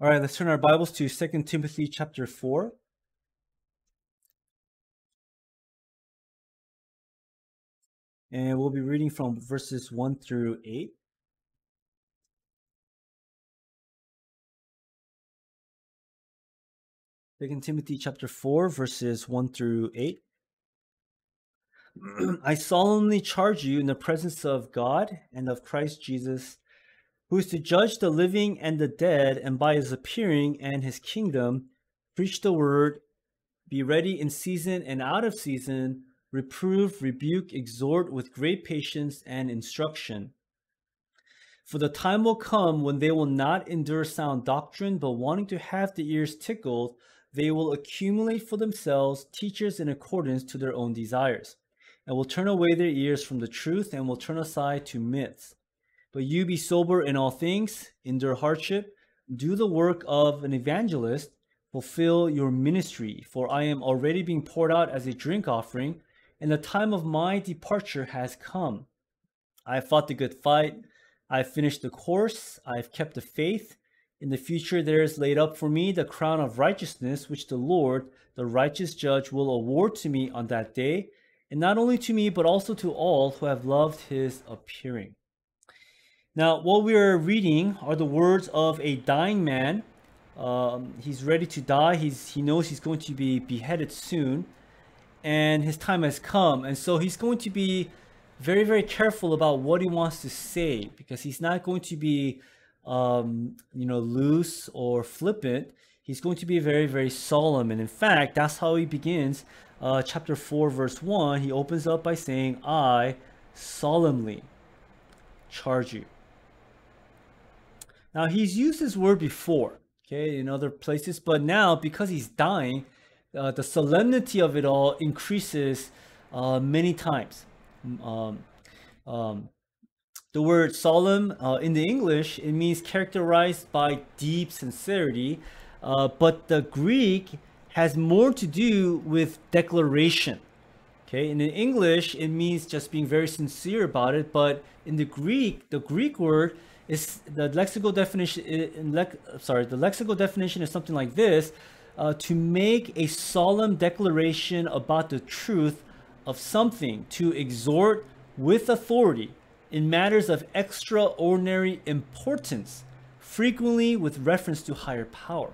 All right, let's turn our Bibles to 2 Timothy chapter 4. And we'll be reading from verses 1 through 8. Second Timothy chapter 4, verses 1 through 8. I solemnly charge you in the presence of God and of Christ Jesus, who is to judge the living and the dead, and by his appearing and his kingdom, preach the word, be ready in season and out of season reprove, rebuke, exhort with great patience and instruction. For the time will come when they will not endure sound doctrine, but wanting to have the ears tickled, they will accumulate for themselves teachers in accordance to their own desires, and will turn away their ears from the truth and will turn aside to myths. But you be sober in all things, endure hardship, do the work of an evangelist, fulfill your ministry, for I am already being poured out as a drink offering and the time of my departure has come. I have fought the good fight. I have finished the course. I have kept the faith. In the future, there is laid up for me the crown of righteousness, which the Lord, the righteous judge, will award to me on that day, and not only to me, but also to all who have loved his appearing. Now, what we are reading are the words of a dying man. Um, he's ready to die. He's, he knows he's going to be beheaded soon and his time has come. And so he's going to be very, very careful about what he wants to say because he's not going to be, um, you know, loose or flippant. He's going to be very, very solemn. And in fact, that's how he begins uh, chapter 4, verse 1. He opens up by saying, I solemnly charge you. Now, he's used this word before, okay, in other places, but now because he's dying, uh, the solemnity of it all increases uh, many times. Um, um, the word solemn uh, in the English, it means characterized by deep sincerity, uh, but the Greek has more to do with declaration. Okay, in the English, it means just being very sincere about it, but in the Greek, the Greek word is the lexical definition. In sorry, the lexical definition is something like this: uh, to make a solemn declaration about the truth of something, to exhort with authority in matters of extraordinary importance, frequently with reference to higher power.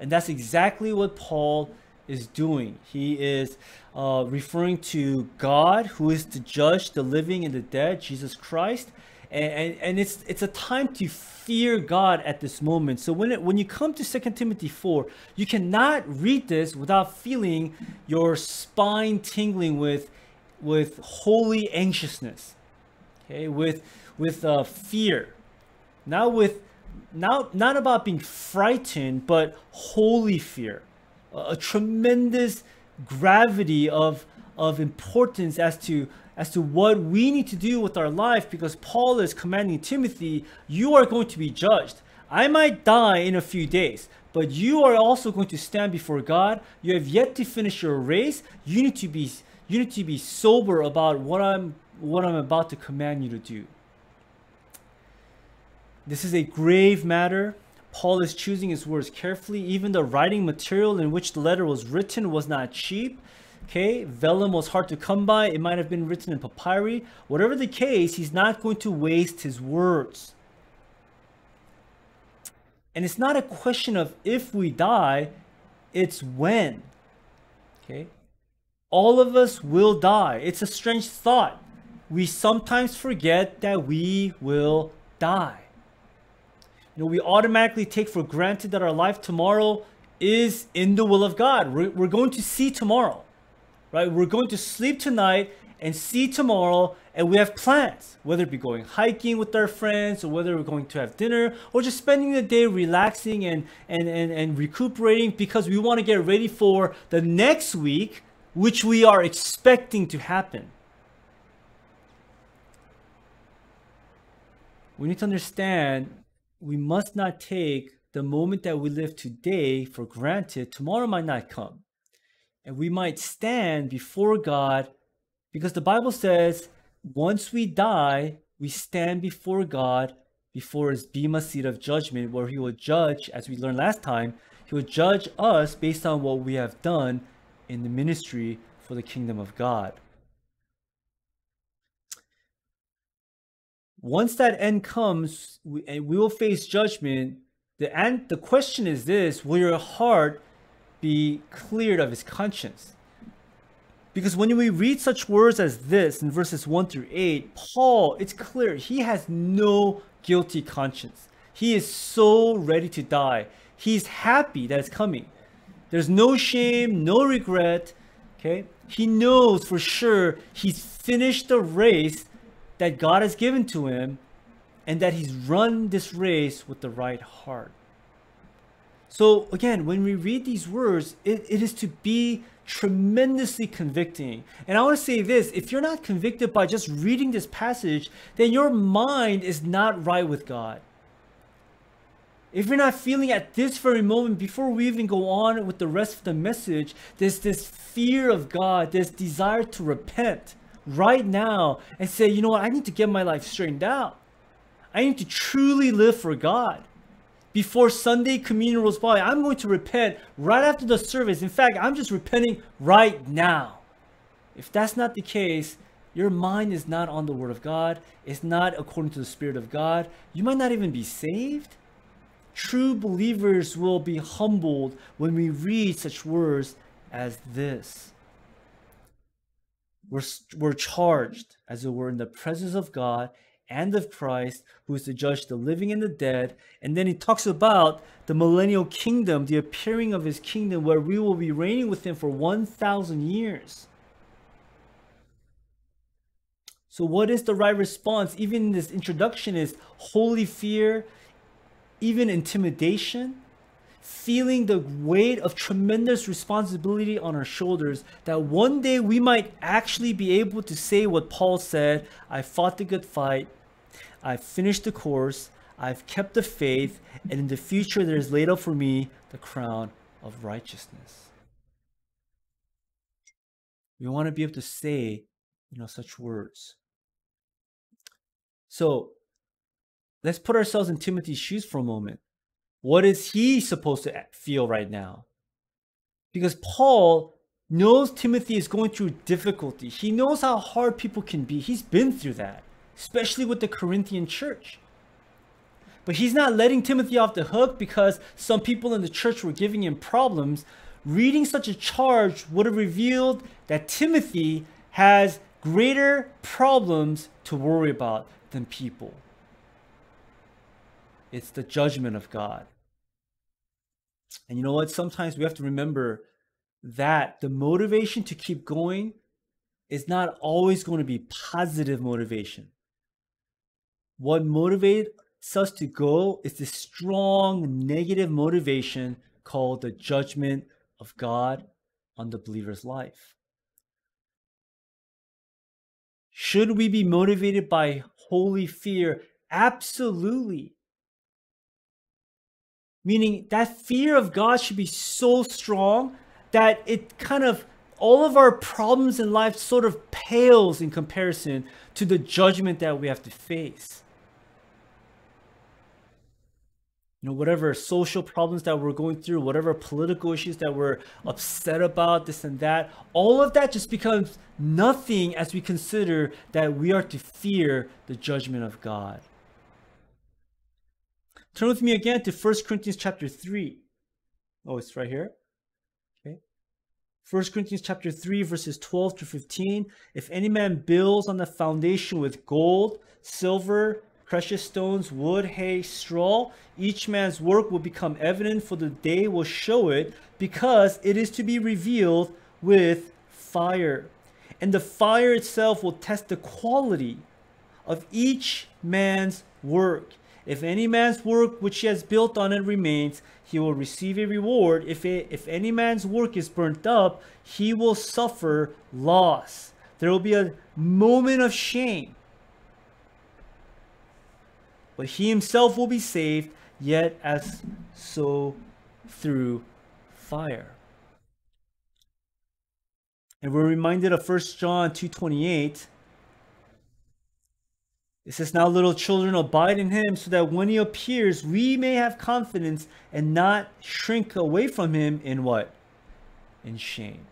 And that's exactly what Paul is doing. He is uh, referring to God, who is to judge the living and the dead, Jesus Christ, and, and, it's it's a time to fear God at this moment. So when it, when you come to 2 Timothy 4, you cannot read this without feeling your spine tingling with with holy anxiousness. Okay, with with uh, fear. Not with not not about being frightened, but holy fear. a, a tremendous gravity of of importance as to as to what we need to do with our life because Paul is commanding Timothy, you are going to be judged. I might die in a few days, but you are also going to stand before God. You have yet to finish your race. You need to be you need to be sober about what I'm what I'm about to command you to do. This is a grave matter. Paul is choosing his words carefully. Even the writing material in which the letter was written was not cheap. Okay, vellum was hard to come by. It might have been written in papyri. Whatever the case, he's not going to waste his words. And it's not a question of if we die, it's when. Okay? All of us will die. It's a strange thought. We sometimes forget that we will die. You know, we automatically take for granted that our life tomorrow is in the will of God. We're, we're going to see tomorrow right? We're going to sleep tonight and see tomorrow and we have plans. Whether it be going hiking with our friends or whether we're going to have dinner or just spending the day relaxing and and and, and recuperating because we want to get ready for the next week which we are expecting to happen. We need to understand we must not take the moment that we live today for granted. Tomorrow might not come and we might stand before God because the Bible says once we die, we stand before God before his Bema seat of judgment, where he will judge, as we learned last time, he will judge us based on what we have done in the ministry for the kingdom of God. Once that end comes, we, and we will face judgment. The and the question is this: Will your heart be cleared of his conscience? Because when we read such words as this in verses 1 through 8, Paul, it's clear he has no guilty conscience. He is so ready to die. He's happy that it's coming. There's no shame, no regret. Okay? He knows for sure he's finished the race that God has given to him and that he's run this race with the right heart. So again, when we read these words, it, it is to be tremendously convicting. And I want to say this if you're not convicted by just reading this passage, then your mind is not right with God. If you're not feeling at this very moment, before we even go on with the rest of the message, there's this fear of God, this desire to repent right now and say, you know what, I need to get my life straightened out. I need to truly live for God before Sunday communion rolls by. I'm going to repent right after the service. In fact, I'm just repenting right now. If that's not the case, your mind is not on the Word of God. It's not according to the Spirit of God. You might not even be saved. True believers will be humbled when we read such words as this. We're, we're charged, as it were, in the presence of God and of Christ, who is to judge the living and the dead. And then he talks about the millennial kingdom, the appearing of his kingdom, where we will be reigning with him for 1,000 years. So, what is the right response? Even in this introduction, is holy fear, even intimidation, feeling the weight of tremendous responsibility on our shoulders that one day we might actually be able to say what Paul said I fought the good fight, I've finished the course, I've kept the faith, and in the future there is laid up for me the crown of righteousness. We want to be able to say, you know, such words. So let's put ourselves in Timothy's shoes for a moment. What is he supposed to feel right now? Because Paul knows Timothy is going through difficulty. He knows how hard people can be. He's been through that, especially with the Corinthian church. But he's not letting Timothy off the hook because some people in the church were giving him problems. Reading such a charge would have revealed that Timothy has greater problems to worry about than people. It's the judgment of God. And you know what? Sometimes we have to remember that the motivation to keep going is not always going to be positive motivation. What motivates us to go is the strong negative motivation called the judgment of God on the believer's life. Should we be motivated by holy fear? Absolutely. Meaning that fear of God should be so strong that it kind of all of our problems in life sort of pales in comparison to the judgment that we have to face. You know, whatever social problems that we're going through, whatever political issues that we're upset about, this and that, all of that just becomes nothing as we consider that we are to fear the judgment of God. Turn with me again to 1 Corinthians chapter 3. Oh, it's right here. Okay. 1 Corinthians chapter 3, verses 12 to 15. If any man builds on the foundation with gold, silver, precious stones, wood, hay, straw, each man's work will become evident, for the day will show it, because it is to be revealed with fire. And the fire itself will test the quality of each man's work. If any man's work which he has built on it remains, he will receive a reward. If, it, if any man's work is burnt up, he will suffer loss. There will be a moment of shame. But he himself will be saved, yet as so through fire. And we're reminded of 1 John 2.28 It says, Now little children abide in him, so that when he appears, we may have confidence and not shrink away from him in what? In shame.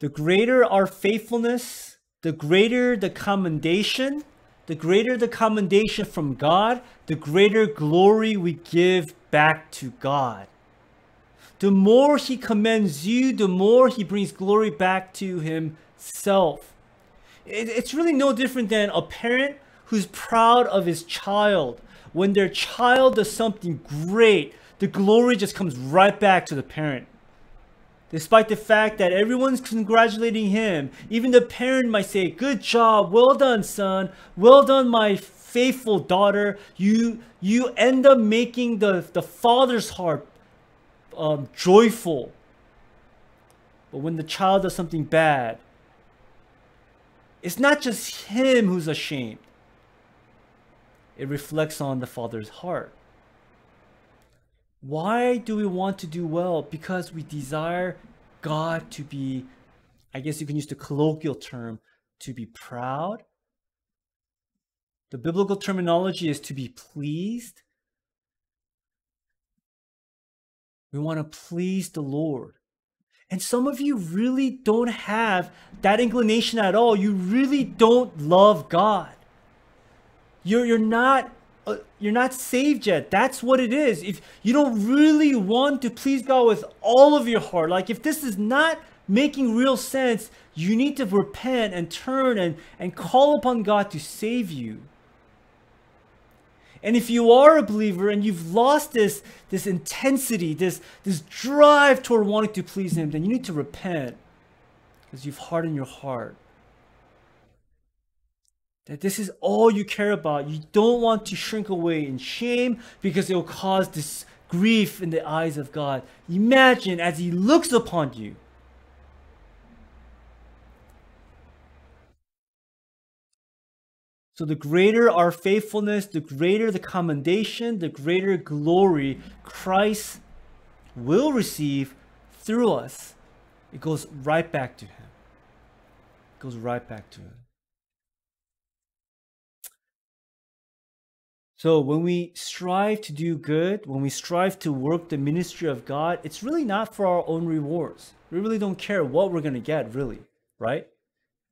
The greater our faithfulness, the greater the commendation, the greater the commendation from God, the greater glory we give back to God. The more he commends you, the more he brings glory back to himself. It's really no different than a parent who's proud of his child. When their child does something great, the glory just comes right back to the parent. Despite the fact that everyone's congratulating him, even the parent might say, Good job, well done, son, well done, my faithful daughter. You you end up making the, the father's heart um, joyful. But when the child does something bad, it's not just him who's ashamed. It reflects on the father's heart. Why do we want to do well? Because we desire God to be, I guess you can use the colloquial term, to be proud. The biblical terminology is to be pleased. We want to please the Lord. And some of you really don't have that inclination at all. You really don't love God. You're, you're not uh, you're not saved yet. That's what it is. If you don't really want to please God with all of your heart, like if this is not making real sense, you need to repent and turn and, and call upon God to save you. And if you are a believer and you've lost this, this intensity, this, this drive toward wanting to please Him, then you need to repent because you've hardened your heart. That this is all you care about. You don't want to shrink away in shame because it will cause this grief in the eyes of God. Imagine as He looks upon you So the greater our faithfulness, the greater the commendation, the greater glory Christ will receive through us. It goes right back to him. It goes right back to him. So when we strive to do good, when we strive to work the ministry of God, it's really not for our own rewards. We really don't care what we're going to get, really, right?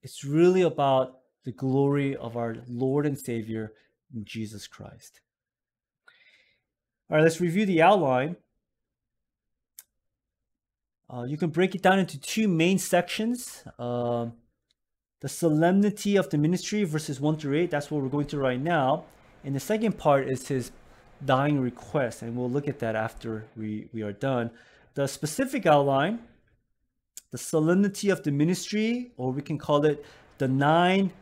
It's really about the glory of our Lord and Savior, Jesus Christ. All right, let's review the outline. Uh, you can break it down into two main sections. Uh, the solemnity of the ministry, verses 1 through 8, that's what we're going to right now. And the second part is his dying request, and we'll look at that after we, we are done. The specific outline, the solemnity of the ministry, or we can call it the nine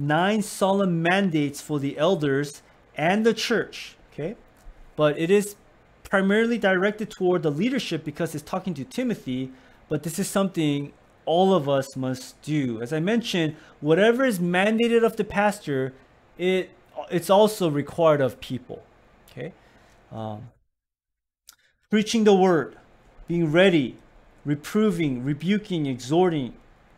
nine solemn mandates for the elders and the church. Okay, but it is primarily directed toward the leadership because it's talking to Timothy. But this is something all of us must do. As I mentioned, whatever is mandated of the pastor, it it's also required of people. Okay, um, preaching the word, being ready, reproving, rebuking, exhorting,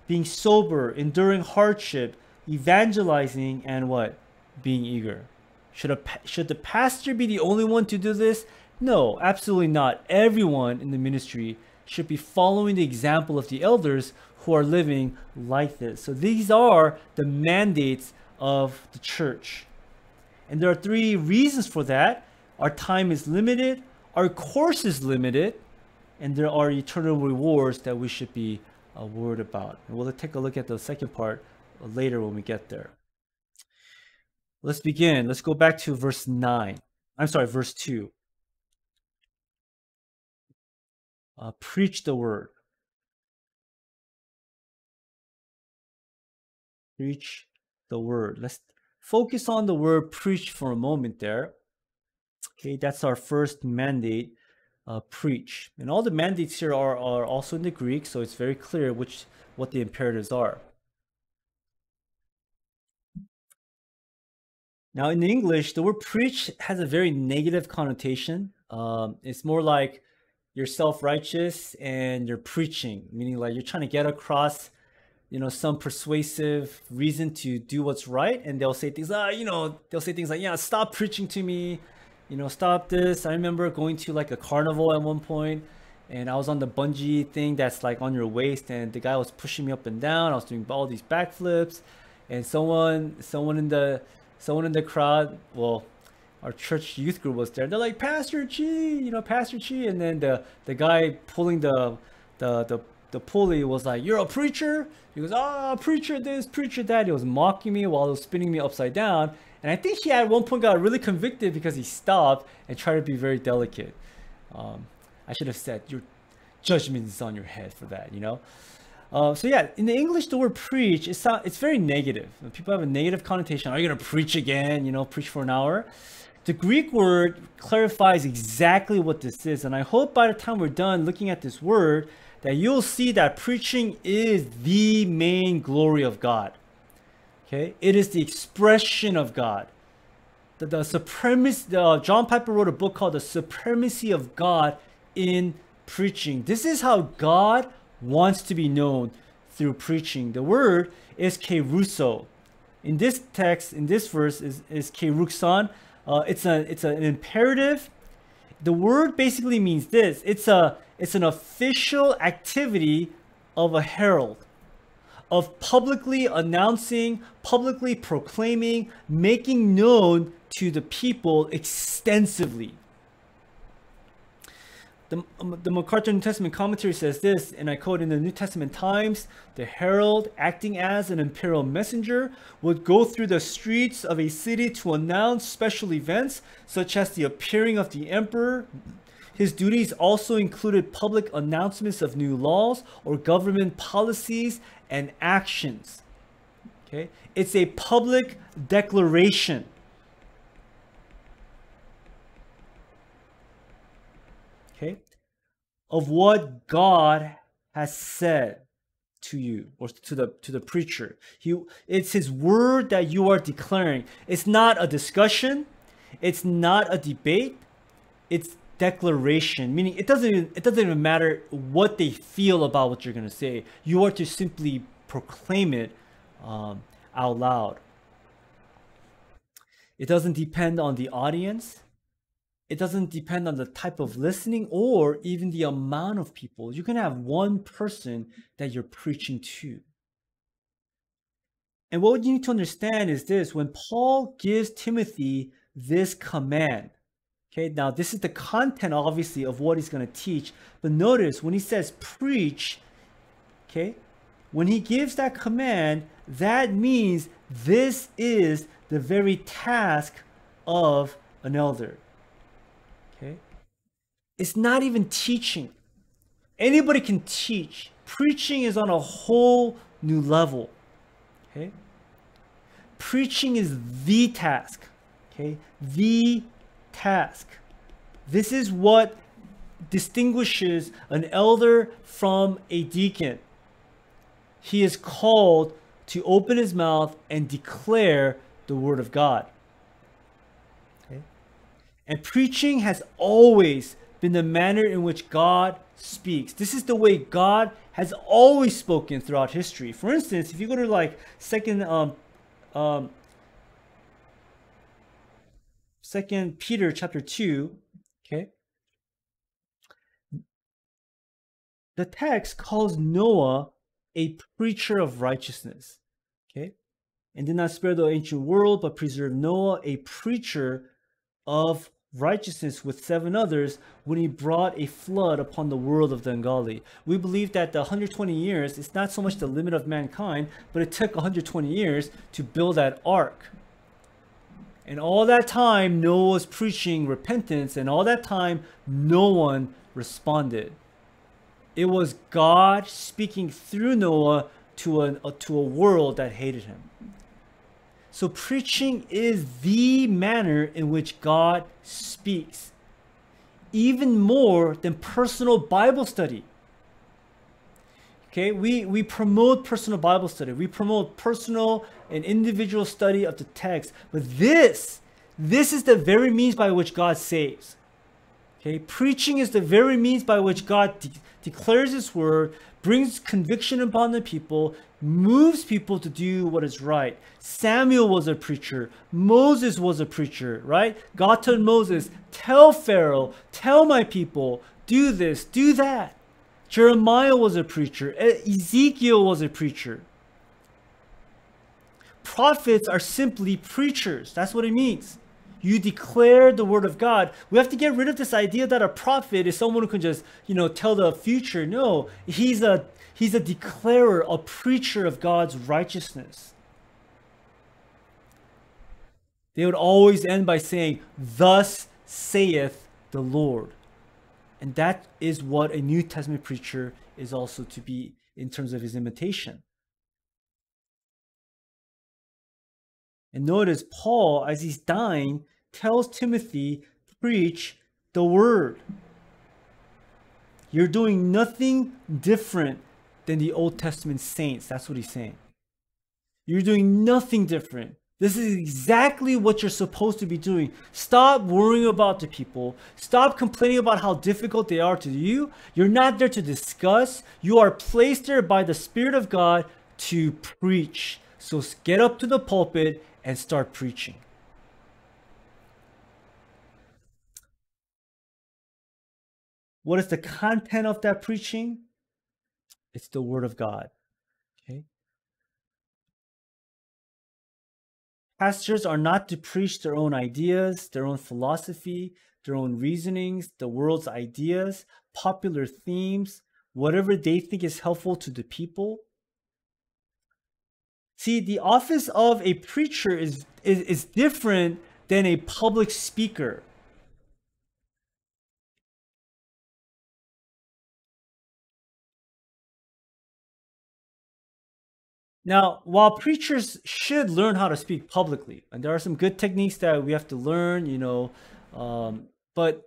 being sober, enduring hardship, evangelizing and what? Being eager. Should a should the pastor be the only one to do this? No, absolutely not. Everyone in the ministry should be following the example of the elders who are living like this. So these are the mandates of the church. And there are three reasons for that. Our time is limited, our course is limited, and there are eternal rewards that we should be uh, worried about. And we'll take a look at the second part later when we get there. Let's begin. Let's go back to verse 9. I'm sorry, verse 2. Uh, preach the word. Preach the word. Let's focus on the word preach for a moment there. Okay, that's our first mandate. Uh, preach. And all the mandates here are, are also in the Greek, so it's very clear which what the imperatives are. Now, in English, the word preach has a very negative connotation. Um, it's more like you're self righteous and you're preaching, meaning like you're trying to get across you know some persuasive reason to do what's right and they'll say things like you know they'll say things like yeah stop preaching to me. You know stop this. I remember going to like a carnival at one point and i was on the bungee thing that's like on your waist and the guy was pushing me up and down. I was doing all these backflips and someone someone in the someone in the crowd well our church youth group was there they're like pastor chi you know pastor chi and then the the guy pulling the the the the pulley was like, "You're a preacher." He goes, "Ah, oh, preacher this, preacher that." He was mocking me while he was spinning me upside down, and I think he at one point got really convicted because he stopped and tried to be very delicate. Um, I should have said, "Your judgment is on your head for that," you know. Uh, so yeah, in the English, the word preach it's not, it's very negative. People have a negative connotation. Are you gonna preach again? You know, preach for an hour. The Greek word clarifies exactly what this is, and I hope by the time we're done looking at this word, that you'll see that preaching is the main glory of God. Okay, it is the expression of God. The, the supremacy. Uh, John Piper wrote a book called "The Supremacy of God in Preaching." This is how God wants to be known through preaching. The word is kerusso. In this text, in this verse, is is keruxon. Uh, it's a it's an imperative. The word basically means this. It's a it's an official activity of a herald, of publicly announcing, publicly proclaiming, making known to the people extensively. The, um, the MacArthur New Testament commentary says this, and I quote in the New Testament Times the herald, acting as an imperial messenger, would go through the streets of a city to announce special events such as the appearing of the emperor, his duties also included public announcements of new laws or government policies and actions. Okay? It's a public declaration. Okay? Of what God has said to you or to the to the preacher. He it's his word that you are declaring. It's not a discussion, it's not a debate. It's declaration, meaning it doesn't even, it doesn't even matter what they feel about what you're going to say. You are to simply proclaim it um, out loud. It doesn't depend on the audience. It doesn't depend on the type of listening or even the amount of people. You can have one person that you're preaching to. And what you need to understand is this when Paul gives Timothy this command, Okay, now this is the content obviously of what he's going to teach. But notice when he says preach, okay, when he gives that command, that means this is the very task of an elder. Okay, it's not even teaching. Anybody can teach. Preaching is on a whole new level. Okay, preaching is the task. Okay, the task. This is what distinguishes an elder from a deacon. He is called to open his mouth and declare the word of God. And preaching has always been the manner in which God speaks. This is the way God has always spoken throughout history. For instance, if you go to like second um, um, Second Peter chapter 2, okay? The text calls Noah a preacher of righteousness, okay? And did not spare the ancient world, but preserved Noah, a preacher of righteousness with seven others when he brought a flood upon the world of the ungodly. We believe that the 120 years is not so much the limit of mankind, but it took 120 years to build that ark. And all that time, Noah was preaching repentance, and all that time, no one responded. It was God speaking through Noah to a, to a world that hated him. So, preaching is the manner in which God speaks, even more than personal Bible study. Okay, we, we promote personal Bible study. We promote personal and individual study of the text. But this, this is the very means by which God saves. Okay, preaching is the very means by which God de- declares His word, brings conviction upon the people, moves people to do what is right. Samuel was a preacher. Moses was a preacher, right? God told Moses, Tell Pharaoh, tell my people, do this, do that. Jeremiah was a preacher. Ezekiel was a preacher. Prophets are simply preachers. That's what it means. You declare the word of God. We have to get rid of this idea that a prophet is someone who can just, you know, tell the future. No, he's a he's a declarer, a preacher of God's righteousness. They would always end by saying, "Thus saith the Lord." And that is what a New Testament preacher is also to be in terms of his imitation. And notice Paul, as he's dying, tells Timothy, preach the word. You're doing nothing different than the Old Testament saints. That's what he's saying. You're doing nothing different. This is exactly what you're supposed to be doing. Stop worrying about the people. Stop complaining about how difficult they are to you. You're not there to discuss. You are placed there by the Spirit of God to preach. So get up to the pulpit and start preaching. What is the content of that preaching? It's the Word of God. Okay. Pastors are not to preach their own ideas, their own philosophy, their own reasonings, the world's ideas, popular themes, whatever they think is helpful to the people. See, the office of a preacher is, is, is different than a public speaker. Now, while preachers should learn how to speak publicly, and there are some good techniques that we have to learn, you know, um, but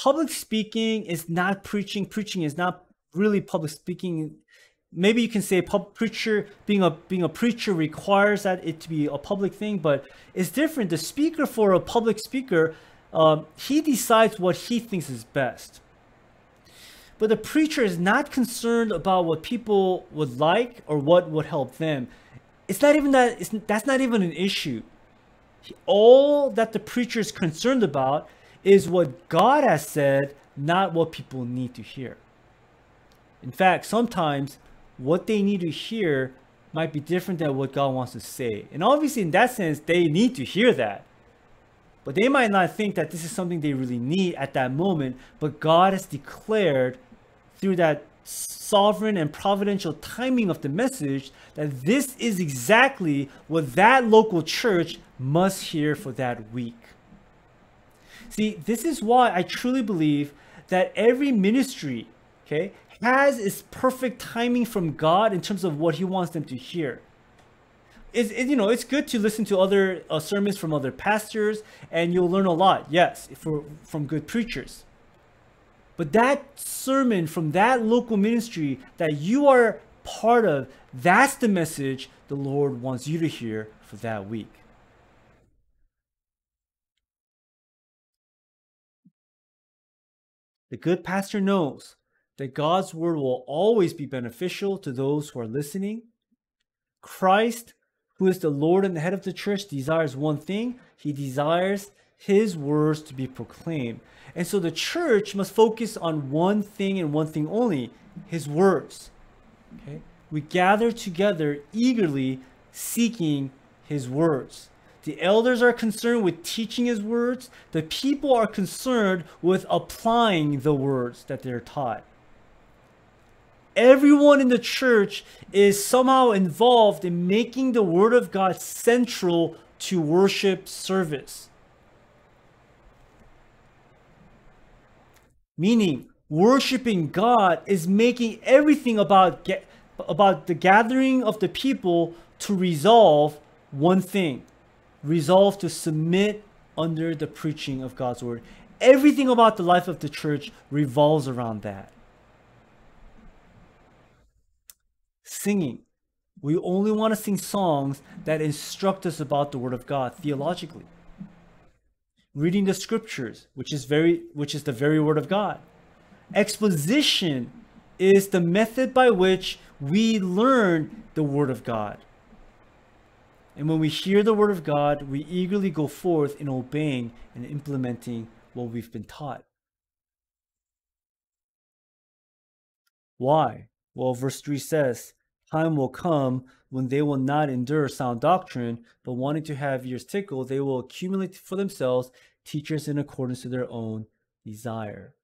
public speaking is not preaching. Preaching is not really public speaking. Maybe you can say pub preacher being a being a preacher requires that it to be a public thing, but it's different. The speaker for a public speaker, um, he decides what he thinks is best. But the preacher is not concerned about what people would like or what would help them. It's not even that, it's, that's not even an issue. All that the preacher is concerned about is what God has said, not what people need to hear. In fact, sometimes what they need to hear might be different than what God wants to say. And obviously, in that sense, they need to hear that. But they might not think that this is something they really need at that moment, but God has declared through that sovereign and providential timing of the message that this is exactly what that local church must hear for that week. See, this is why I truly believe that every ministry, okay, has its perfect timing from God in terms of what He wants them to hear. It's, it, you know, it's good to listen to other uh, sermons from other pastors, and you'll learn a lot. Yes, for, from good preachers. But that sermon from that local ministry that you are part of, that's the message the Lord wants you to hear for that week. The good pastor knows that God's word will always be beneficial to those who are listening. Christ, who is the Lord and the head of the church, desires one thing. He desires his words to be proclaimed. And so the church must focus on one thing and one thing only his words. Okay? We gather together eagerly seeking his words. The elders are concerned with teaching his words. The people are concerned with applying the words that they're taught. Everyone in the church is somehow involved in making the word of God central to worship service. Meaning, worshiping God is making everything about about the gathering of the people to resolve one thing. Resolve to submit under the preaching of God's word. Everything about the life of the church revolves around that. Singing. We only want to sing songs that instruct us about the word of God theologically. Reading the scriptures, which is very which is the very word of God. Exposition is the method by which we learn the word of God. And when we hear the word of God, we eagerly go forth in obeying and implementing what we've been taught. Why? Well, verse 3 says, Time will come when they will not endure sound doctrine, but wanting to have ears tickled, they will accumulate for themselves teachers in accordance to their own desire.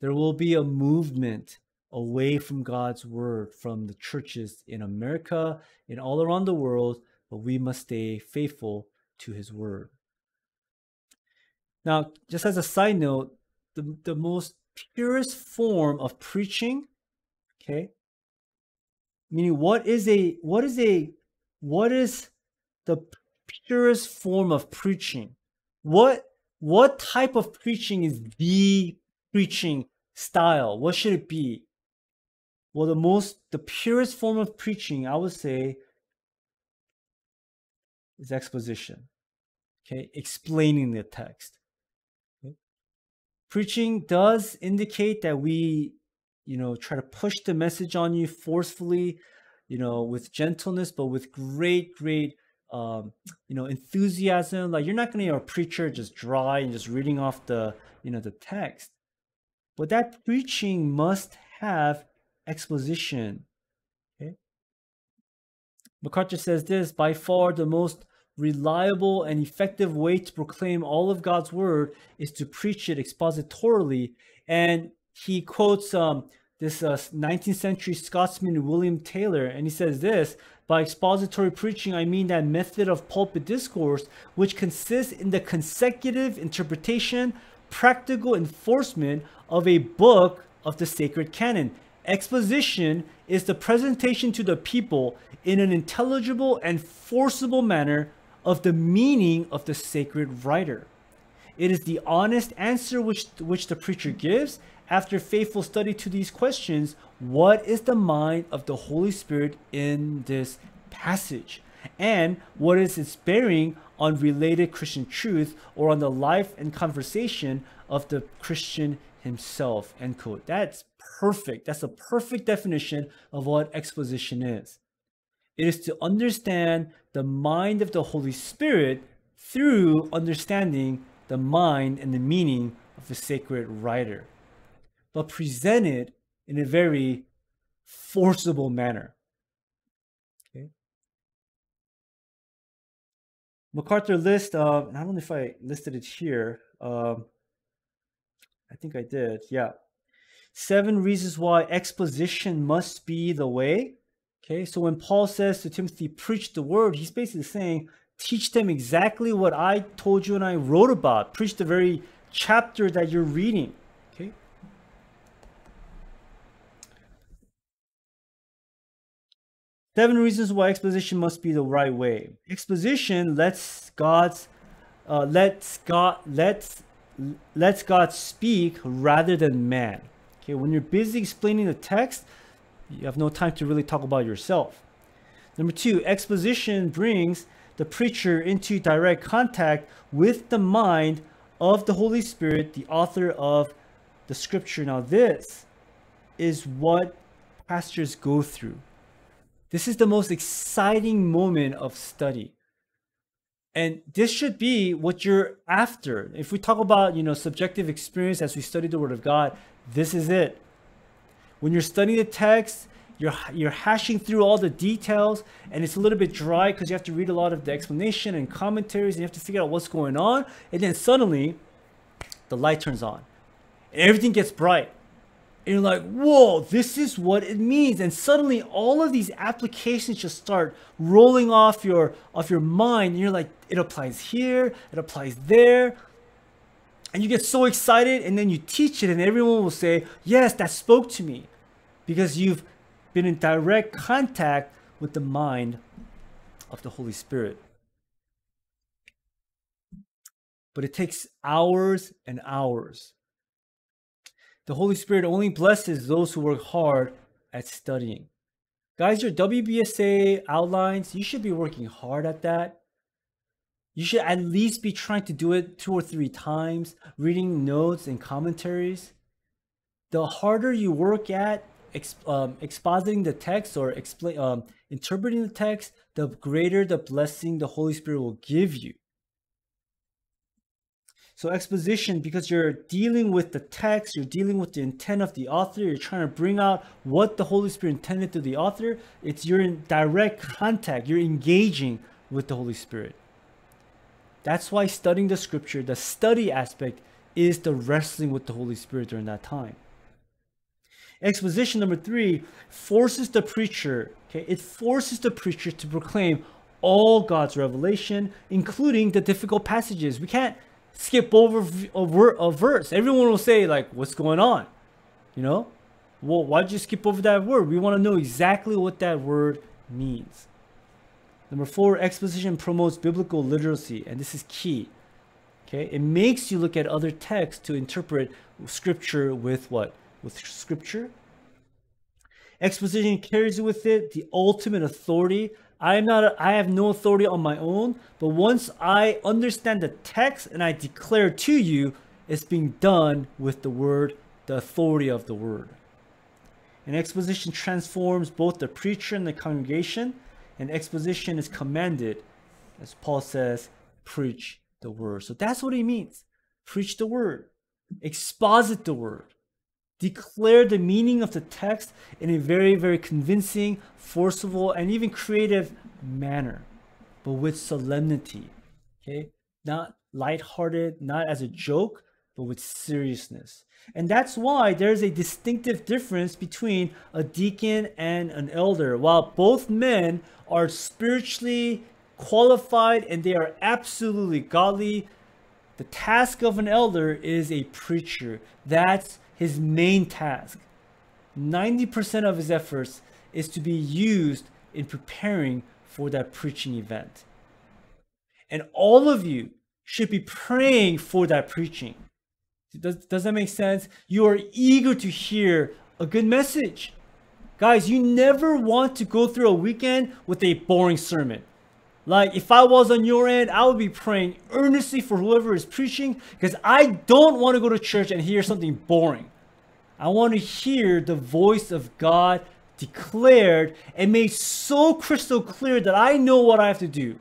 There will be a movement away from God's word from the churches in America and all around the world, but we must stay faithful to his word. Now, just as a side note, the, the most purest form of preaching, okay, meaning what is a what is a what is the purest form of preaching? What what type of preaching is the preaching style? What should it be? Well the most the purest form of preaching i would say is exposition. Okay explaining the text. Okay? preaching does indicate that we you know, try to push the message on you forcefully, you know, with gentleness, but with great, great, um, you know, enthusiasm. Like you're not going to hear a preacher just dry and just reading off the, you know, the text. But that preaching must have exposition. Okay. MacArthur says this by far the most reliable and effective way to proclaim all of God's word is to preach it expositorily and he quotes um, this uh, 19th century Scotsman William Taylor, and he says this By expository preaching, I mean that method of pulpit discourse which consists in the consecutive interpretation, practical enforcement of a book of the sacred canon. Exposition is the presentation to the people in an intelligible and forcible manner of the meaning of the sacred writer. It is the honest answer which, which the preacher gives after faithful study to these questions, what is the mind of the Holy Spirit in this passage? And what is its bearing on related Christian truth or on the life and conversation of the Christian himself? End quote. That's perfect. That's a perfect definition of what exposition is. It is to understand the mind of the Holy Spirit through understanding the mind and the meaning of the sacred writer but presented in a very forcible manner. Okay. MacArthur list, uh, I don't know if I listed it here. Um, I think I did. Yeah. Seven reasons why exposition must be the way. Okay, so when Paul says to Timothy, preach the word, he's basically saying, teach them exactly what I told you and I wrote about. Preach the very chapter that you're reading. Seven reasons why exposition must be the right way. Exposition lets God's uh, lets God lets lets God speak rather than man. Okay, when you're busy explaining the text, you have no time to really talk about yourself. Number two, exposition brings the preacher into direct contact with the mind of the Holy Spirit, the author of the scripture. Now, this is what pastors go through. This is the most exciting moment of study. And this should be what you're after. If we talk about, you know, subjective experience as we study the word of God, this is it. When you're studying the text, you're you're hashing through all the details and it's a little bit dry because you have to read a lot of the explanation and commentaries and you have to figure out what's going on and then suddenly the light turns on and everything gets bright and you're like, whoa, this is what it means. And suddenly all of these applications just start rolling off your off your mind. And you're like, it applies here, it applies there. And you get so excited, and then you teach it, and everyone will say, Yes, that spoke to me. Because you've been in direct contact with the mind of the Holy Spirit. But it takes hours and hours the Holy Spirit only blesses those who work hard at studying. Guys, your WBSA outlines, you should be working hard at that. You should at least be trying to do it two or three times, reading notes and commentaries. The harder you work at exp- um, expositing the text or explain um, interpreting the text, the greater the blessing the Holy Spirit will give you. So exposition, because you're dealing with the text, you're dealing with the intent of the author, you're trying to bring out what the Holy Spirit intended to the author. It's you're in direct contact, you're engaging with the Holy Spirit. That's why studying the scripture, the study aspect, is the wrestling with the Holy Spirit during that time. Exposition number three forces the preacher, okay, it forces the preacher to proclaim all God's revelation, including the difficult passages. We can't skip over a, a verse. Everyone will say, like, what's going on? You know? Well, why'd you skip over that word? We want to know exactly what that word means. Number four, exposition promotes biblical literacy, and this is key. Okay, it makes you look at other texts to interpret scripture with what? with scripture. Exposition carries with it the ultimate authority. I am not I have no authority on my own, but once I understand the text and I declare to you, it's being done with the word, the authority of the word. And exposition transforms both the preacher and the congregation, and exposition is commanded, as Paul says, preach the word. So that's what he means. Preach the word. Exposit the word declare the meaning of the text in a very, very convincing, forcible, and even creative manner, but with solemnity. Okay? Not lighthearted, not as a joke, but with seriousness. And that's why there's a distinctive difference between a deacon and an elder. While both men are spiritually qualified and they are absolutely godly, the task of an elder is a preacher. That's his main task. 90% of his efforts is to be used in preparing for that preaching event. And all of you should be praying for that preaching. Does, does that make sense? You are eager to hear a good message. Guys, you never want to go through a weekend with a boring sermon. Like, if I was on your end, I would be praying earnestly for whoever is preaching because I don't want to go to church and hear something boring. I want to hear the voice of God declared and made so crystal clear that I know what I have to do.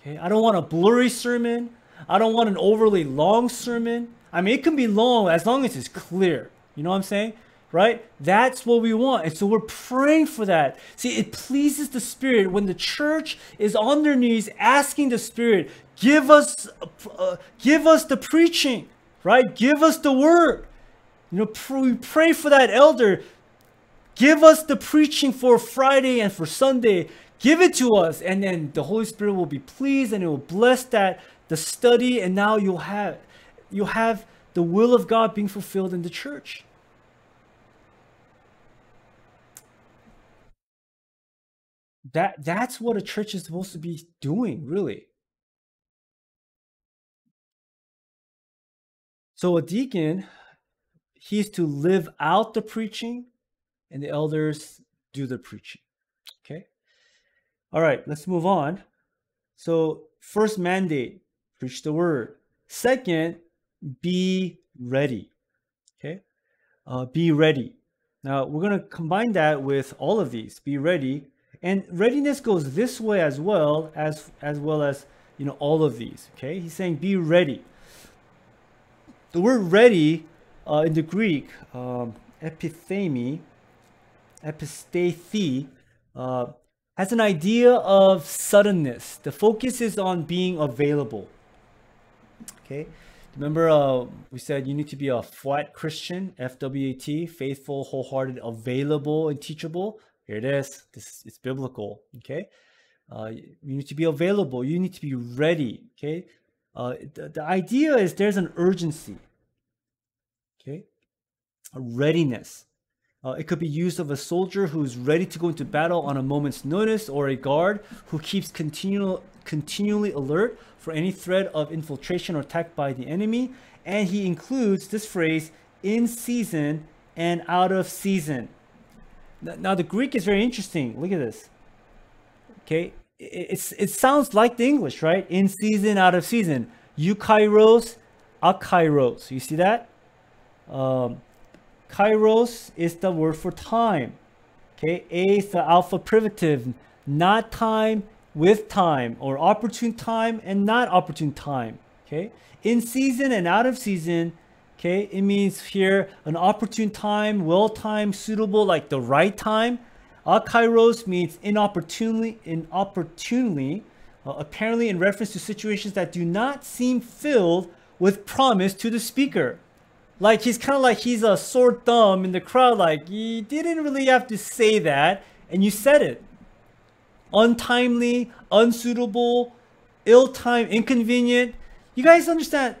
Okay, I don't want a blurry sermon. I don't want an overly long sermon. I mean, it can be long as long as it's clear. You know what I'm saying? Right? That's what we want. And so we're praying for that. See, it pleases the Spirit when the church is on their knees asking the Spirit, give us, uh, give us the preaching, right? Give us the word. You know, pr- we pray for that elder. Give us the preaching for Friday and for Sunday. Give it to us. And then the Holy Spirit will be pleased and it will bless that, the study. And now you'll have, you'll have the will of God being fulfilled in the church. That that's what a church is supposed to be doing really. So a deacon he's to live out the preaching and the elders do the preaching okay? All right let's move on. So first mandate preach the word. Second be ready okay? Uh, be ready. Now we're going to combine that with all of these be ready and readiness goes this way as well as as well as you know all of these. Okay, he's saying be ready. The word ready uh, in the Greek, um, epithemi, epistathe, uh, has an idea of suddenness. The focus is on being available. Okay, remember uh, we said you need to be a flat Christian, F W A T, faithful, wholehearted, available, and teachable. Here it is. This it's biblical. Okay. Uh, you need to be available. You need to be ready. Okay. Uh, the, the idea is there's an urgency. Okay. A readiness. Uh, it could be used of a soldier who's ready to go into battle on a moment's notice, or a guard who keeps continual, continually alert for any threat of infiltration or attack by the enemy. And he includes this phrase in season and out of season. Now the Greek is very interesting. Look at this. Okay, it's it sounds like the English, right? In season, out of season. Eukairos, akairos. You see that? Um, kairos is the word for time. Okay, A is the alpha privative, not time with time, or opportune time and not opportune time. Okay, in season and out of season. Okay, it means here an opportune time, well time, suitable, like the right time. Akairos means inopportunely, inopportunely, uh, apparently in reference to situations that do not seem filled with promise to the speaker. Like he's kind of like he's a sore thumb in the crowd, like you didn't really have to say that, and you said it. Untimely, unsuitable, ill-timed, inconvenient. You guys understand?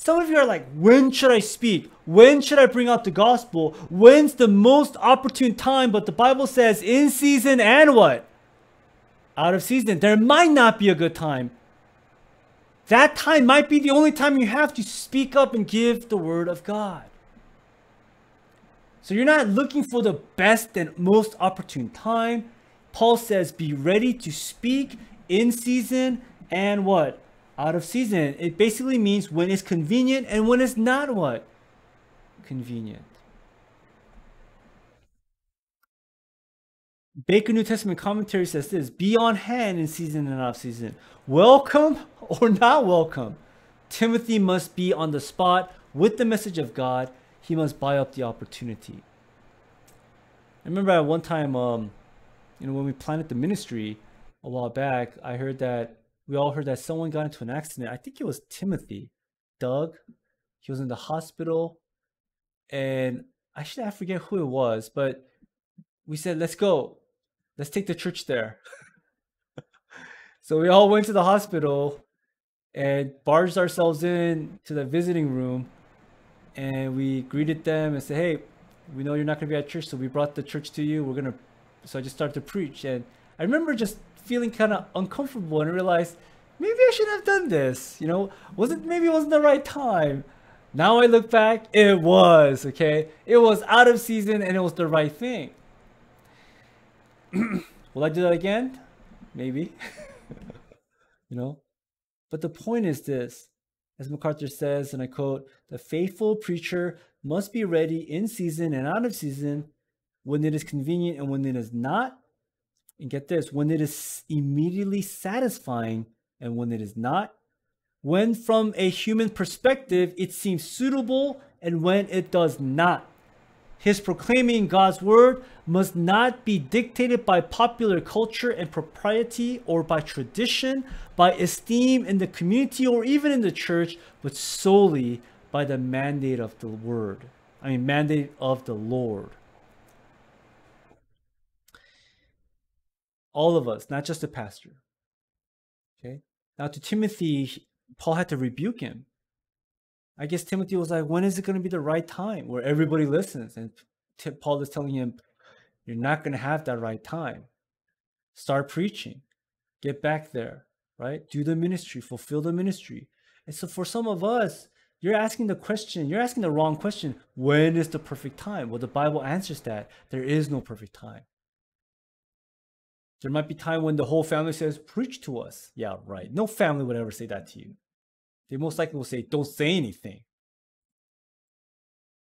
Some of you are like, when should I speak? When should I bring out the gospel? When's the most opportune time? But the Bible says in season and what? Out of season. There might not be a good time. That time might be the only time you have to speak up and give the word of God. So you're not looking for the best and most opportune time. Paul says, be ready to speak in season and what? Out of season. It basically means when it's convenient and when it's not what? Convenient. Baker New Testament commentary says this be on hand in season and off season. Welcome or not welcome. Timothy must be on the spot with the message of God. He must buy up the opportunity. I remember at one time, um, you know, when we planted the ministry a while back, I heard that we all heard that someone got into an accident. I think it was Timothy, Doug. He was in the hospital, and I actually I forget who it was, but we said, "Let's go, let's take the church there." so we all went to the hospital and barged ourselves in to the visiting room, and we greeted them and said, "Hey, we know you're not going to be at church, so we brought the church to you. We're gonna." So I just started to preach, and I remember just feeling kind of uncomfortable and realized maybe I shouldn't have done this. You know, wasn't maybe it wasn't the right time. Now I look back, it was okay. It was out of season and it was the right thing. Will I do that again? Maybe. you know, but the point is this, as MacArthur says, and I quote: "The faithful preacher must be ready in season and out of season, when it is convenient and when it is not." And get this, when it is immediately satisfying and when it is not. When from a human perspective it seems suitable and when it does not. His proclaiming God's word must not be dictated by popular culture and propriety or by tradition, by esteem in the community or even in the church, but solely by the mandate of the word. I mean, mandate of the Lord. All of us, not just the pastor. Okay. Now to Timothy, Paul had to rebuke him. I guess Timothy was like, when is it going to be the right time where everybody listens? And Paul is telling him, you're not going to have that right time. Start preaching. Get back there, right? Do the ministry, fulfill the ministry. And so for some of us, you're asking the question, you're asking the wrong question. When is the perfect time? Well, the Bible answers that. There is no perfect time. There might be time when the whole family says, preach to us. Yeah, right. No family would ever say that to you. They most likely will say, don't say anything.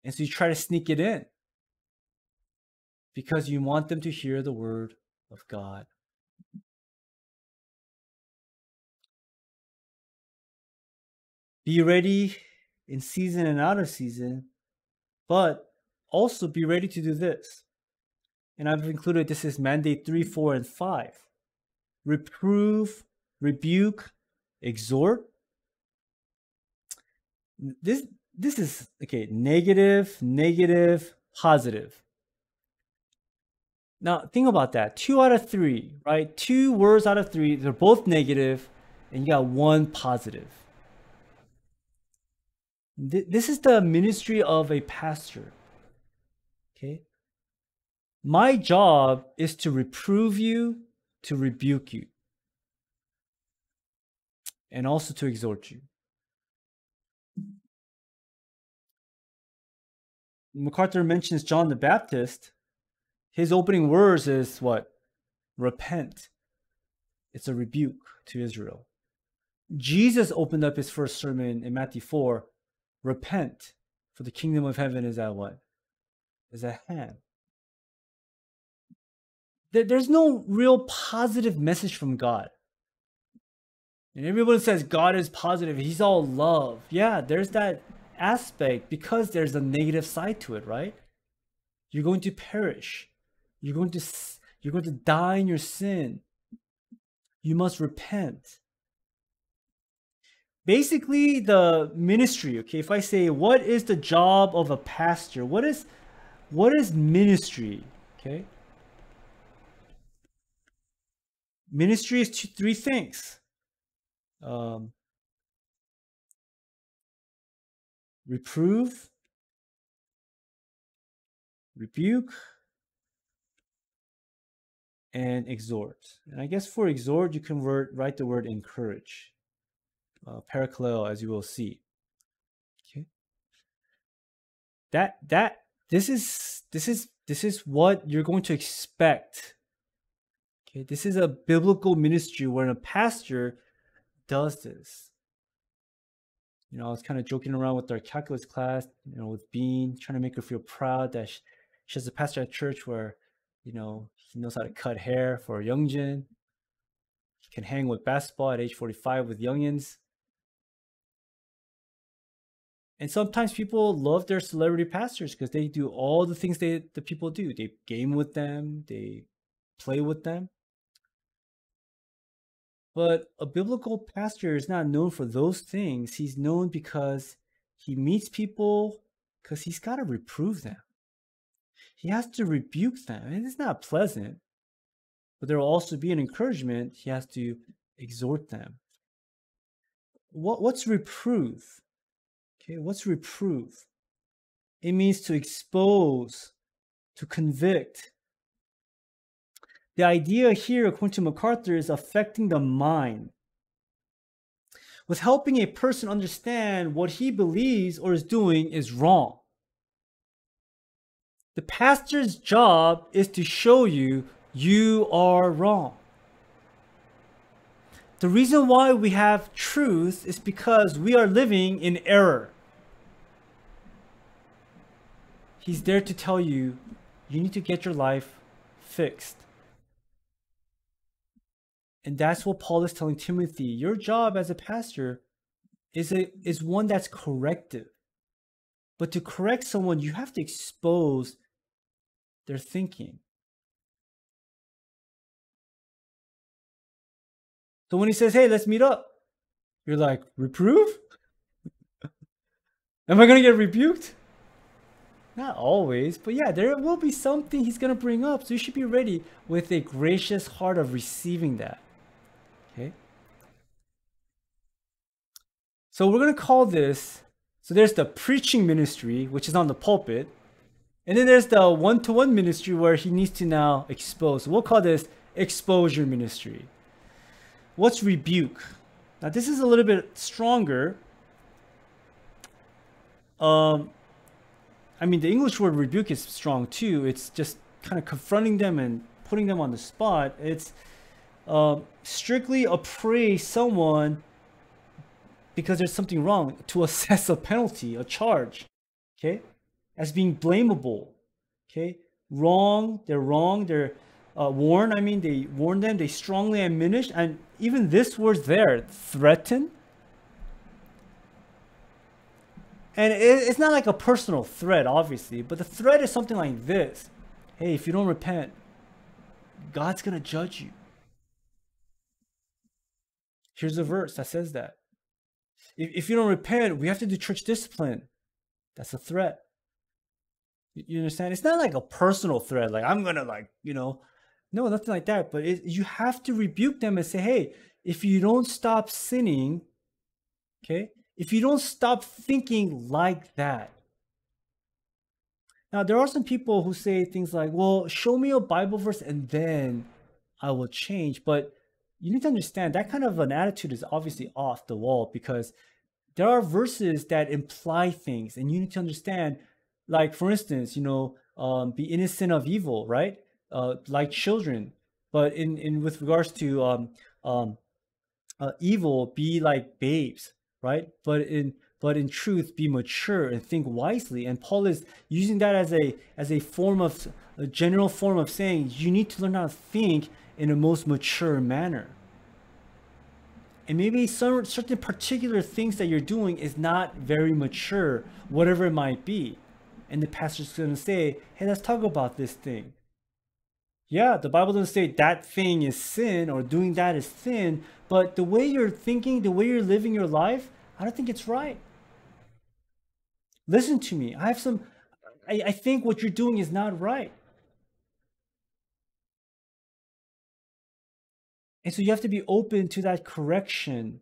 And so you try to sneak it in because you want them to hear the word of God. Be ready in season and out of season, but also be ready to do this. And I've included this is mandate 3, 4, and 5. Reprove, rebuke, exhort. This this is okay, negative, negative, positive. Now, think about that. Two out of three, right? Two words out of three, they're both negative, and you got one positive. This is the ministry of a pastor. Okay? My job is to reprove you, to rebuke you, and also to exhort you. MacArthur mentions John the Baptist his opening words is what? Repent. it's a rebuke to Israel. Jesus opened up his first sermon in Matthew 4 repent, for the kingdom of heaven is at what? Is at hand. There's no real positive message from God. And everyone says God is positive, He's all love. Yeah, there's that aspect because there's a negative side to it, right? You're going to perish. You're going to you're going to die in your sin. You must repent. Basically, the ministry, okay, if I say what is the job of a pastor? What is what is ministry? Okay? Ministry is two, three things. Um, reprove, rebuke, and exhort. And I guess for exhort, you can write the word encourage, uh, as you will see. Okay. That that this is this is this is what you're going to expect. Okay, this is a biblical ministry where a pastor does this. You know, I was kind of joking around with our calculus class, you know, with Bean, trying to make her feel proud that she, has a pastor at church where, you know, he knows how to cut hair for Youngjin. He can hang with basketball at age 45 with youngins. And sometimes people love their celebrity pastors because they do all the things they the people do. They game with them, they play with them. But a biblical pastor is not known for those things. He's known because he meets people because he's got to reprove them. He has to rebuke them. And it's not pleasant, but there will also be an encouragement. He has to exhort them. What, what's reprove? Okay, what's reprove? It means to expose, to convict, the idea here, according to MacArthur, is affecting the mind. With helping a person understand what he believes or is doing is wrong. The pastor's job is to show you you are wrong. The reason why we have truth is because we are living in error. He's there to tell you you need to get your life fixed. And that's what Paul is telling Timothy. Your job as a pastor is a is one that's corrective. But to correct someone, you have to expose their thinking. So when he says, "Hey, let's meet up," you're like, "Reprove? Am I going to get rebuked?" Not always, but yeah, there will be something he's going to bring up. So you should be ready with a gracious heart of receiving that. Okay. So we're going to call this, so there's the preaching ministry, which is on the pulpit. And then there's the one to one ministry where he needs to now expose. we'll call this exposure ministry. What's rebuke? Now, this is a little bit stronger. Um, I mean, the English word rebuke is strong too. It's just kind of confronting them and putting them on the spot. It's uh, strictly appraise someone because there's something wrong to assess a penalty, a charge, okay, as being blamable, okay, wrong, they're wrong, they're uh, warned, I mean, they warn them, they strongly admonish, and even this word there, threaten. And it, it's not like a personal threat, obviously, but the threat is something like this Hey, if you don't repent, God's going to judge you. Here's a verse that says that. If, if you don't repent, we have to do church discipline. That's a threat. You understand? It's not like a personal threat, like I'm gonna like, you know, no, nothing like that. But it, you have to rebuke them and say, hey, if you don't stop sinning, okay, if you don't stop thinking like that. Now, there are some people who say things like, well, show me a Bible verse and then I will change. But you need to understand that kind of an attitude is obviously off the wall because there are verses that imply things and you need to understand like for instance you know um, be innocent of evil right uh, like children but in, in with regards to um, um, uh, evil, be like babes, right? But in but in truth, be mature and think wisely. And Paul is using that as a as a form of a general form of saying you need to learn how to think in a most mature manner. And maybe some certain particular things that you're doing is not very mature, whatever it might be. And the pastor's going to say, hey, let's talk about this thing. Yeah, the Bible doesn't say that thing is sin or doing that is sin, but the way you're thinking, the way you're living your life, I don't think it's right. Listen to me. I have some, I, I think what you're doing is not right. And so you have to be open to that correction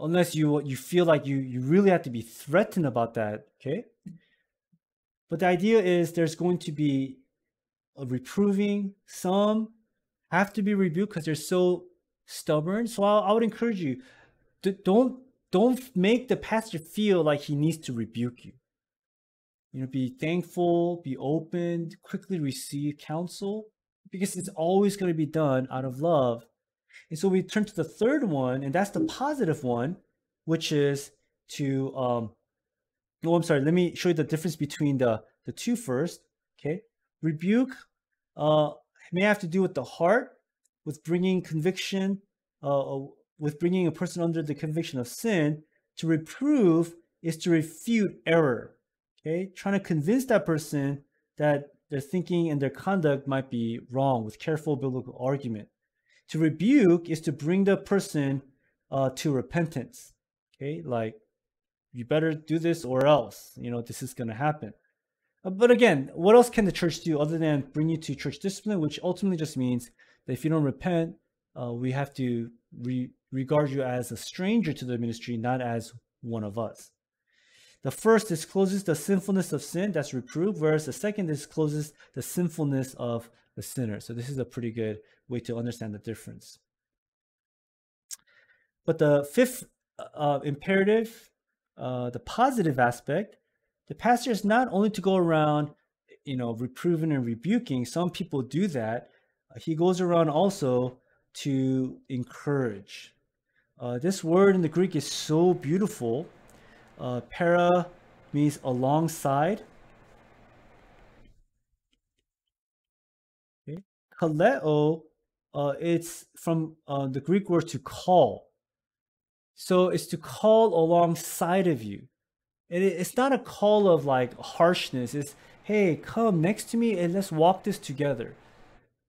unless you you feel like you you really have to be threatened about that, okay? But the idea is there's going to be a reproving. Some have to be rebuked because they're so stubborn. So I, I would encourage you, don't don't make the pastor feel like he needs to rebuke you. You know, be thankful, be open, quickly receive counsel because it's always going to be done out of love. And so we turn to the third one, and that's the positive one, which is to um oh I'm sorry, let me show you the difference between the the two first. Okay. Rebuke uh may have to do with the heart, with bringing conviction, uh, uh with bringing a person under the conviction of sin, to reprove is to refute error. Okay, trying to convince that person that their thinking and their conduct might be wrong with careful biblical argument. To rebuke is to bring the person uh, to repentance. Okay, like you better do this or else, you know, this is going to happen. Uh, but again, what else can the church do other than bring you to church discipline, which ultimately just means that if you don't repent, uh, we have to re- regard you as a stranger to the ministry, not as one of us. The first discloses the sinfulness of sin, that's reproved, whereas the second discloses the sinfulness of the sinner. So this is a pretty good way to understand the difference. But the fifth uh, imperative, uh, the positive aspect, the pastor is not only to go around, you know, reproving and rebuking. Some people do that. Uh, he goes around also to encourage. Uh, this word in the Greek is so beautiful. Uh, para means alongside. Okay. Kaleo, uh, it's from uh, the Greek word to call. So it's to call alongside of you. And it, it's not a call of like harshness. It's, hey, come next to me and let's walk this together.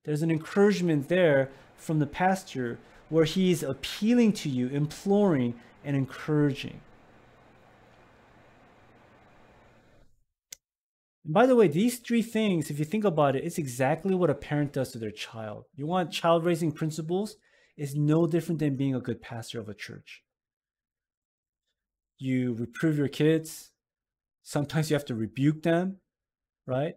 There's an encouragement there from the pastor where he's appealing to you, imploring, and encouraging. By the way, these three things, if you think about it, it's exactly what a parent does to their child. You want child raising principles, is no different than being a good pastor of a church. You reprove your kids. Sometimes you have to rebuke them, right?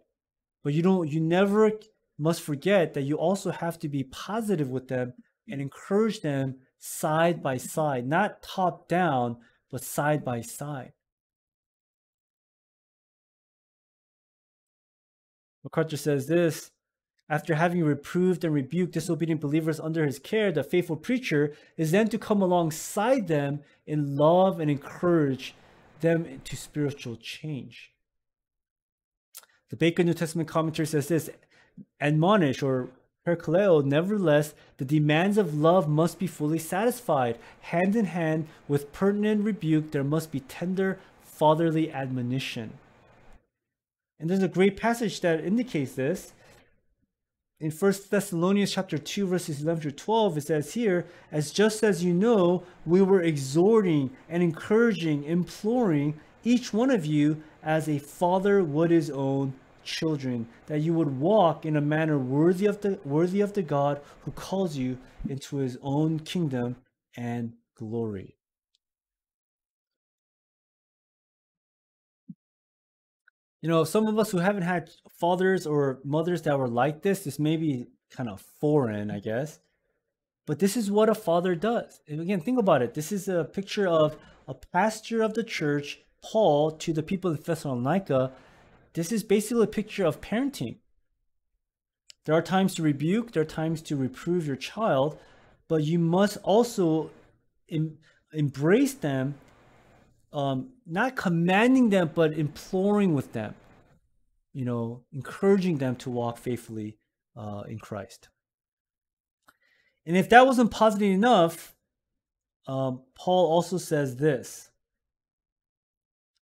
But you don't you never must forget that you also have to be positive with them and encourage them side by side, not top down, but side by side. MacArthur says this after having reproved and rebuked disobedient believers under his care, the faithful preacher is then to come alongside them in love and encourage them to spiritual change. The Baker New Testament commentary says this admonish or parakaleo, nevertheless, the demands of love must be fully satisfied. Hand in hand with pertinent rebuke, there must be tender fatherly admonition. And there's a great passage that indicates this. In 1 Thessalonians chapter 2, verses 11 through 12, it says here, as just as you know, we were exhorting and encouraging, imploring each one of you as a father would his own children, that you would walk in a manner worthy of the worthy of the God who calls you into his own kingdom and glory. You know, some of us who haven't had fathers or mothers that were like this, this may be kind of foreign, I guess. But this is what a father does. And again, think about it. This is a picture of a pastor of the church, Paul, to the people in Thessalonica this is basically a picture of parenting. There are times to rebuke, there are times to reprove your child, but you must also em- embrace them, um, not commanding them, but imploring with them, you know, encouraging them to walk faithfully uh, in Christ. And if that wasn't positive enough, um, Paul also says this.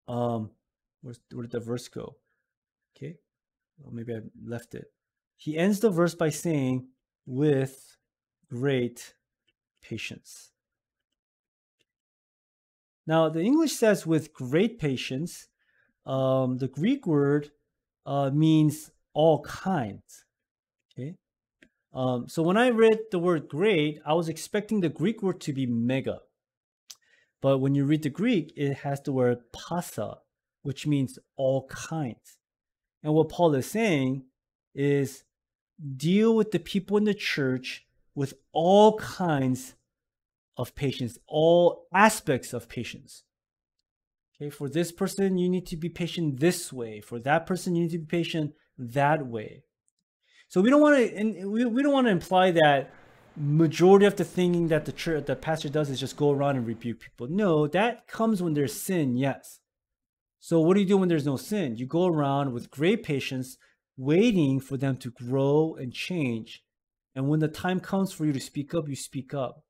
Um, where did the verse go? Okay, well, maybe I left it. He ends the verse by saying, with great patience. Now, the English says with great patience. Um, the Greek word uh, means all kinds. Okay. Um, so when I read the word great, I was expecting the Greek word to be mega. But when you read the Greek, it has the word pasa, which means all kinds. And what Paul is saying is deal with the people in the church with all kinds of patience, all aspects of patience. Okay, for this person, you need to be patient this way. For that person, you need to be patient that way. So we don't want to, and we, we don't want to imply that majority of the thinking that the church, the pastor does is just go around and rebuke people. No, that comes when there's sin, yes. So what do you do when there's no sin? You go around with great patience, waiting for them to grow and change. And when the time comes for you to speak up, you speak up.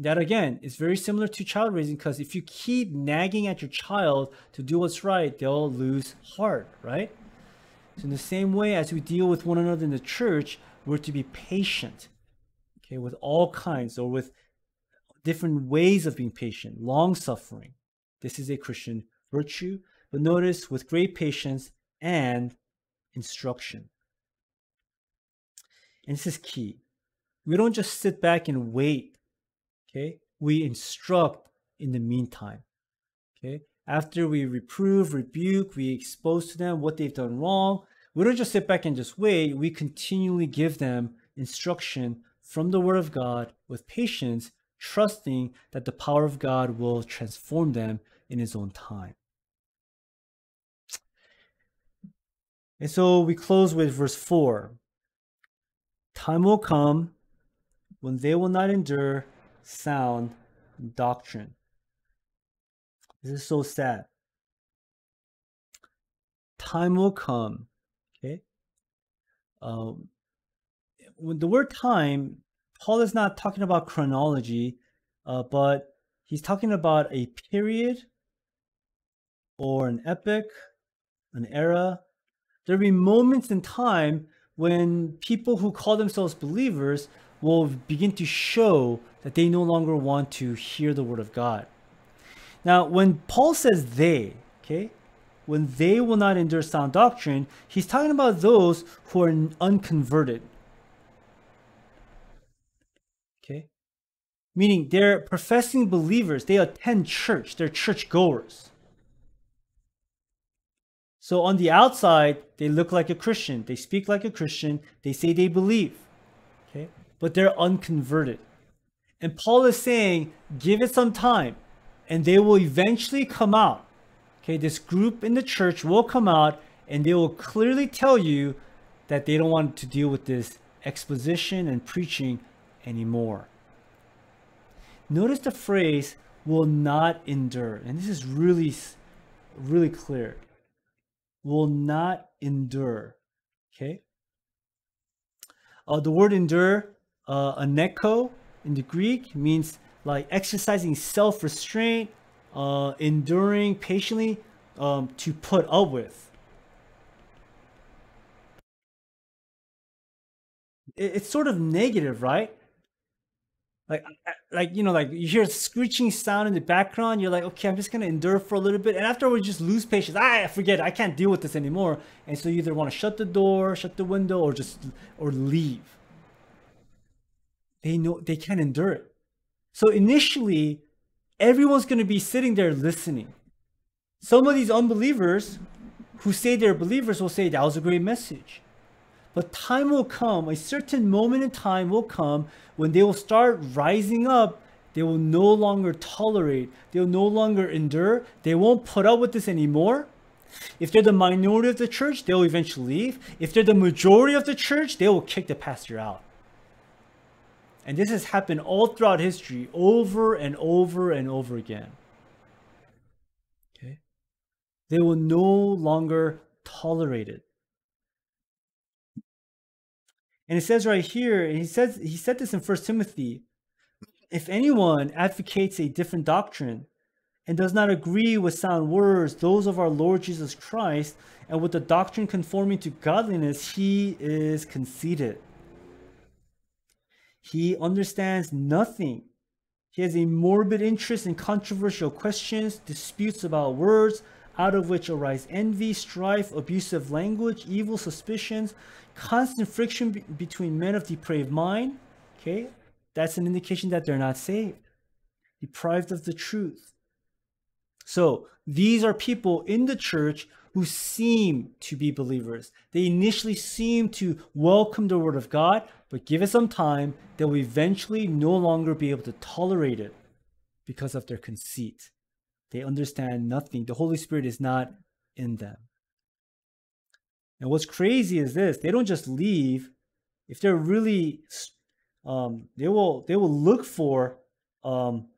That again is very similar to child raising because if you keep nagging at your child to do what's right, they'll lose heart, right? So in the same way as we deal with one another in the church, we're to be patient, okay, with all kinds or with different ways of being patient, long suffering. This is a Christian virtue. But notice with great patience and instruction. And this is key. We don't just sit back and wait. Okay. We instruct in the meantime. Okay. After we reprove, rebuke, we expose to them what they've done wrong. We don't just sit back and just wait. We continually give them instruction from the Word of God with patience, trusting that the power of God will transform them in His own time. And so we close with verse 4. Time will come when they will not endure sound doctrine. This is so sad. Time will come. Okay. Um, when the word time, Paul is not talking about chronology, uh, but he's talking about a period or an epoch, an era. There'll be moments in time when people who call themselves believers will begin to show that they no longer want to hear the word of God. Now, when Paul says they, okay, when they will not endure sound doctrine, he's talking about those who are unconverted. Okay? Meaning they're professing believers, they attend church, they're church goers. So on the outside, they look like a Christian. They speak like a Christian. They say they believe. Okay? But they're unconverted. And Paul is saying, give it some time and they will eventually come out. Okay, this group in the church will come out and they will clearly tell you that they don't want to deal with this exposition and preaching anymore. Notice the phrase will not endure. And this is really, really clear will not endure. Okay. Uh, the word endure, uh, aneko in the Greek means like exercising self-restraint, uh, enduring patiently um, to put up with. It, it's sort of negative, right? like like you know like you hear a screeching sound in the background you're like okay i'm just gonna endure for a little bit and afterwards just lose patience ah, i forget i can't deal with this anymore and so you either want to shut the door shut the window or just or leave they know they can't endure it so initially everyone's going to be sitting there listening some of these unbelievers who say they're believers will say that was a great message but time will come, a certain moment in time will come when they will start rising up. They will no longer tolerate, they will no longer endure, they won't put up with this anymore. If they're the minority of the church, they'll eventually leave. If they're the majority of the church, they will kick the pastor out. And this has happened all throughout history, over and over and over again. Okay? They will no longer tolerate it. And it says right here, and he says he said this in First Timothy, if anyone advocates a different doctrine and does not agree with sound words, those of our Lord Jesus Christ, and with the doctrine conforming to godliness, he is conceited. He understands nothing. He has a morbid interest in controversial questions, disputes about words, out of which arise envy, strife, abusive language, evil suspicions, constant friction be- between men of depraved mind. Okay, that's an indication that they're not saved, deprived of the truth. So these are people in the church who seem to be believers. They initially seem to welcome the word of God, but give it some time, they'll eventually no longer be able to tolerate it because of their conceit. They understand nothing. The Holy Spirit is not in them. And what's crazy is this they don't just leave. If they're really, um, they will they will look for um,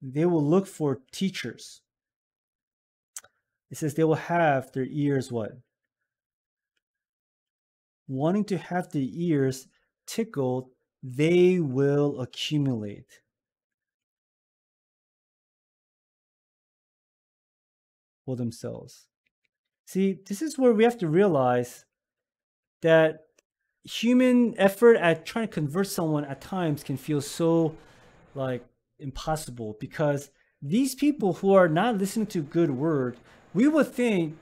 they will look for teachers. It says they will have their ears what? Wanting to have the ears tickled, they will accumulate. For themselves. See, this is where we have to realize that human effort at trying to convert someone at times can feel so like impossible because these people who are not listening to good word, we would think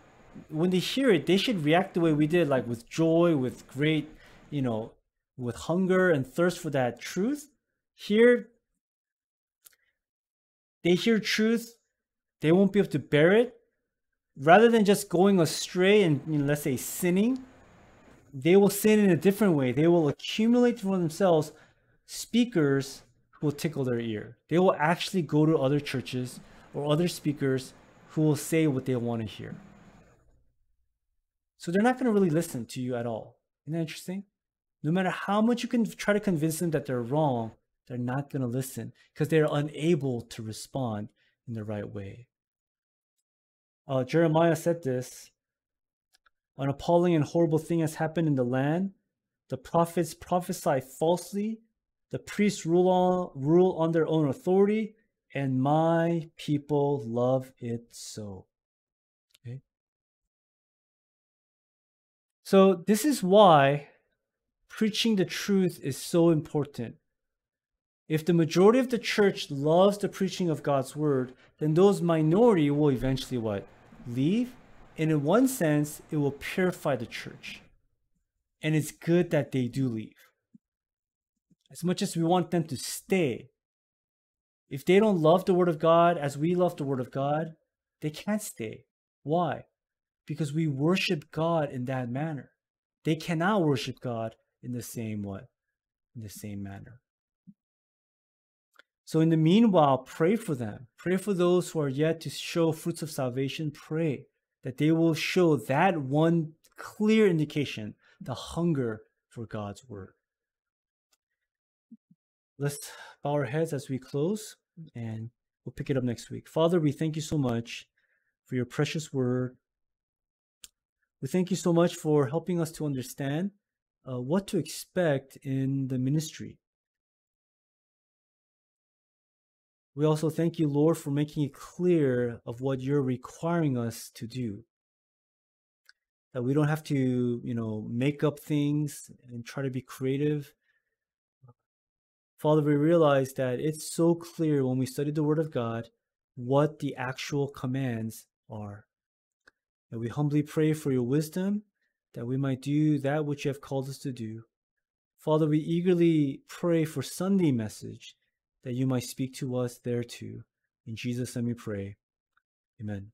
when they hear it, they should react the way we did, like with joy, with great, you know, with hunger and thirst for that truth. Here, they hear truth, they won't be able to bear it, rather than just going astray and you know, let's say sinning, they will sin in a different way. They will accumulate for themselves speakers who will tickle their ear. They will actually go to other churches or other speakers who will say what they want to hear. So they're not going to really listen to you at all. Isn't that interesting? No matter how much you can try to convince them that they're wrong, they're not going to listen because they're unable to respond in the right way. Uh, Jeremiah said this An appalling and horrible thing has happened in the land. The prophets prophesy falsely. The priests rule on, rule on their own authority, and my people love it so. So this is why preaching the truth is so important. If the majority of the church loves the preaching of God's word, then those minority will eventually what? Leave. And in one sense, it will purify the church. And it's good that they do leave. As much as we want them to stay, if they don't love the word of God as we love the word of God, they can't stay. Why? Because we worship God in that manner. They cannot worship God in the same way, in the same manner. So, in the meanwhile, pray for them. Pray for those who are yet to show fruits of salvation. Pray that they will show that one clear indication the hunger for God's word. Let's bow our heads as we close and we'll pick it up next week. Father, we thank you so much for your precious word. We thank you so much for helping us to understand uh, what to expect in the ministry. We also thank you, Lord, for making it clear of what you're requiring us to do. That we don't have to, you know, make up things and try to be creative. Father, we realize that it's so clear when we study the Word of God what the actual commands are. And we humbly pray for your wisdom that we might do that which you have called us to do. Father, we eagerly pray for Sunday message that you might speak to us there too. In Jesus' name we pray. Amen.